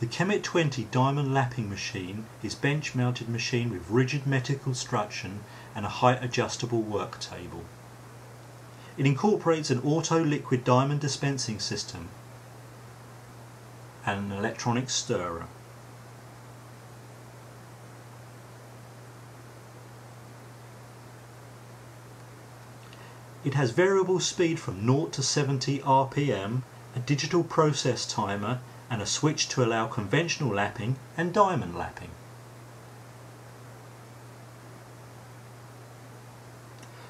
The Kemet 20 diamond lapping machine is a bench mounted machine with rigid metal construction and a height adjustable work table. It incorporates an auto liquid diamond dispensing system and an electronic stirrer. It has variable speed from 0 to 70 rpm, a digital process timer and a switch to allow conventional lapping and diamond lapping.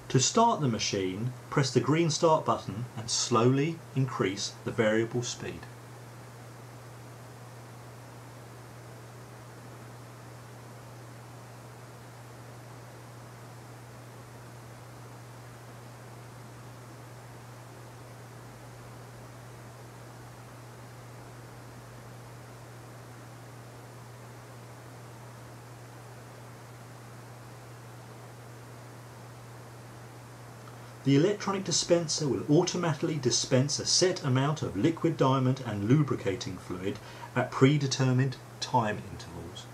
To start the machine, press the green start button and slowly increase the variable speed. The electronic dispenser will automatically dispense a set amount of liquid diamond and lubricating fluid at predetermined time intervals.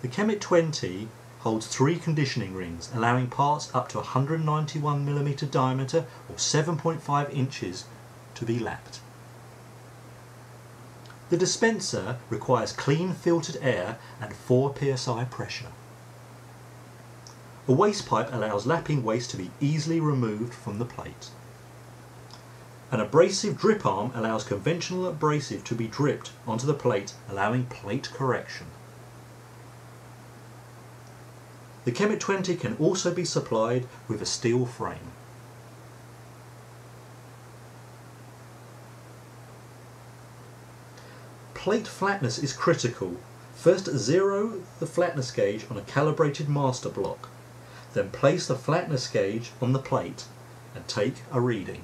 The Kemet 20 holds three conditioning rings allowing parts up to 191mm diameter or 7.5 inches to be lapped. The dispenser requires clean filtered air and 4 psi pressure. A waste pipe allows lapping waste to be easily removed from the plate. An abrasive drip arm allows conventional abrasive to be dripped onto the plate, allowing plate correction. The Kemet 20 can also be supplied with a steel frame. Plate flatness is critical. First zero the flatness gauge on a calibrated master block. Then place the flatness gauge on the plate and take a reading.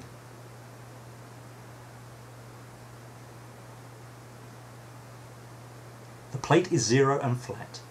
The plate is zero and flat.